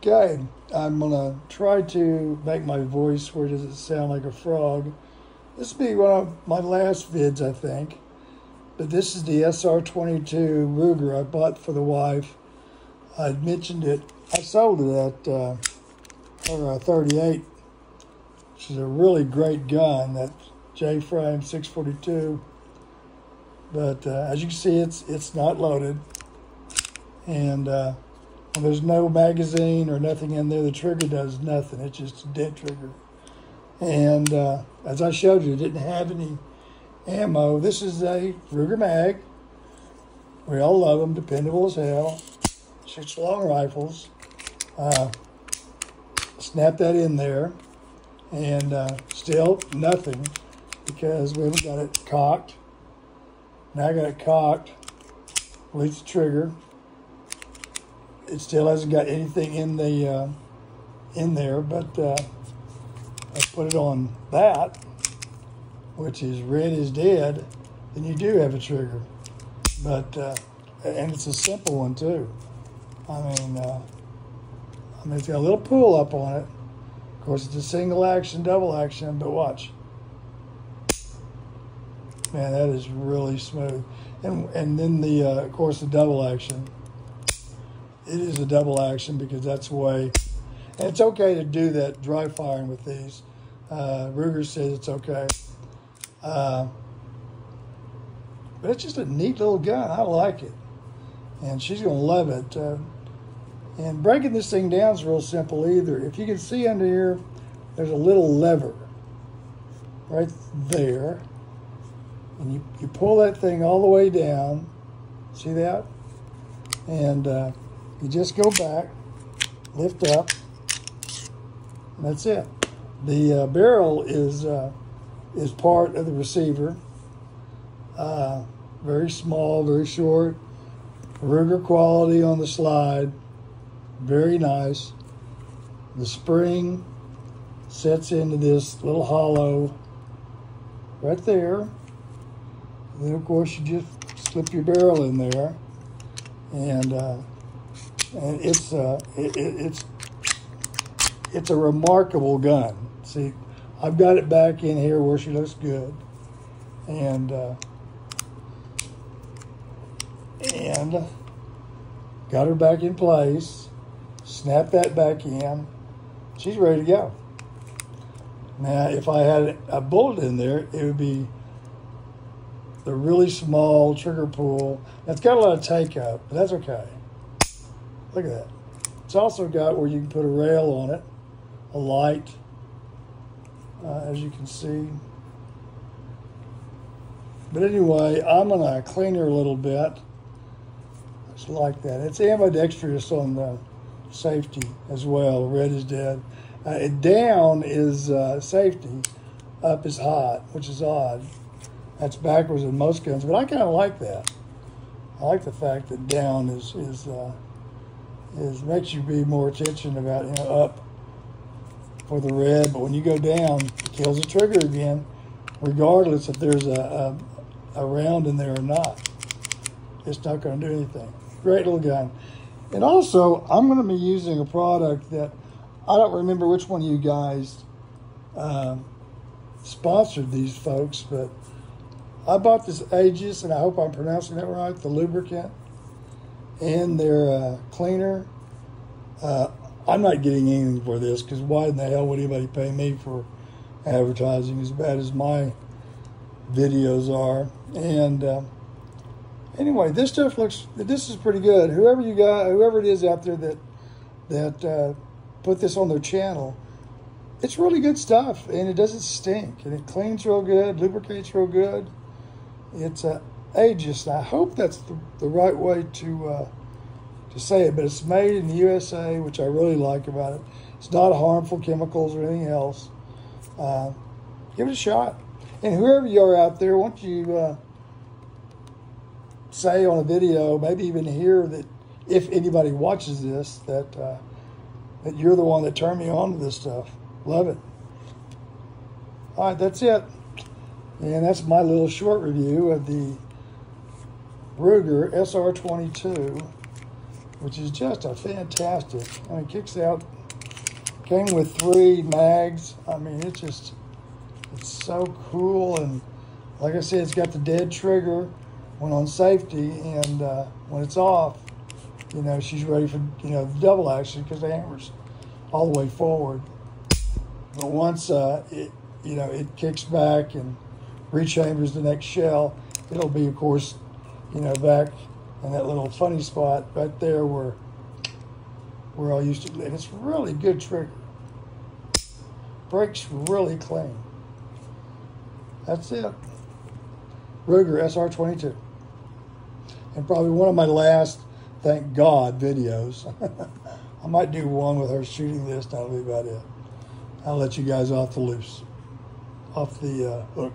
Okay, I'm gonna try to make my voice where does it sound like a frog. This will be one of my last vids, I think. But this is the SR22 Ruger I bought for the wife. I mentioned it. I sold it at uh, her 38, which is a really great gun. That J-frame 642. But uh, as you can see, it's it's not loaded, and uh, there's no magazine or nothing in there. The trigger does nothing. It's just a dead trigger. And uh, as I showed you, it didn't have any ammo. This is a Ruger Mag. We all love them, dependable as hell. Shoots long rifles. Uh, snap that in there. And uh, still nothing because we haven't got it cocked. Now I got it cocked. Release the trigger. It still hasn't got anything in the uh, in there, but uh, I put it on that which is red is dead, then you do have a trigger. But uh, and it's a simple one too. I mean, uh, I mean it's got a little pull up on it. Of course, it's a single action, double action. But watch, man, that is really smooth. And and then the uh, of course the double action. It is a double action because that's the way. It's okay to do that dry firing with these. Uh, Ruger says it's okay. Uh, but it's just a neat little gun. I like it. And she's going to love it. Uh, and breaking this thing down is real simple either. If you can see under here, there's a little lever right there. And you, you pull that thing all the way down. See that? And uh, you just go back, lift up, and that's it. The uh, barrel is uh, is part of the receiver. Uh, very small, very short. Ruger quality on the slide. Very nice. The spring sets into this little hollow right there. And then, of course, you just slip your barrel in there. And, uh, and it's, uh, it, it, it's, it's a remarkable gun. See, I've got it back in here where she looks good. And, uh, and got her back in place. Snap that back in. She's ready to go. Now, if I had a bullet in there, it would be the really small trigger pull. It's got a lot of take up, but that's okay. Look at that. It's also got where you can put a rail on it, a light, uh, as you can see. But anyway, I'm going to clean her a little bit. Just like that. It's ambidextrous on the safety as well. Red is dead. Uh, down is uh, safety, up is hot, which is odd. That's backwards in most guns, but I kind of like that. I like the fact that down is is uh, is makes you be more attention about you know up for the red, but when you go down, it kills the trigger again, regardless if there's a, a, a round in there or not. It's not going to do anything. Great little gun. And also, I'm going to be using a product that I don't remember which one of you guys um, sponsored these folks, but I bought this Aegis, and I hope I'm pronouncing that right, the lubricant and their uh, cleaner. Uh, I'm not getting anything for this because why in the hell would anybody pay me for advertising as bad as my videos are? And uh, anyway, this stuff looks. This is pretty good. Whoever you got, whoever it is out there that that uh, put this on their channel, it's really good stuff, and it doesn't stink, and it cleans real good, lubricates real good. It's a Aegis. I hope that's the, the right way to uh, to say it, but it's made in the USA, which I really like about it. It's not harmful chemicals or anything else. Uh, give it a shot. And whoever you are out there, don't you uh, say on a video, maybe even hear that if anybody watches this, that uh, that you're the one that turned me on to this stuff. Love it. All right, that's it. And that's my little short review of the Ruger SR22 which is just a fantastic. I mean, kicks out. Came with three mags. I mean, it's just it's so cool and like I said, it's got the dead trigger when on safety, and uh, when it's off, you know she's ready for you know double action because the hammer's all the way forward. But once uh, it you know it kicks back and rechambers the next shell, it'll be of course you know back in that little funny spot right there where where I used to. And it's really good trigger. Breaks really clean. That's it. Ruger SR22. And probably one of my last, thank God, videos. I might do one with her shooting this. That'll be about it. I'll let you guys off the loose, off the uh, hook.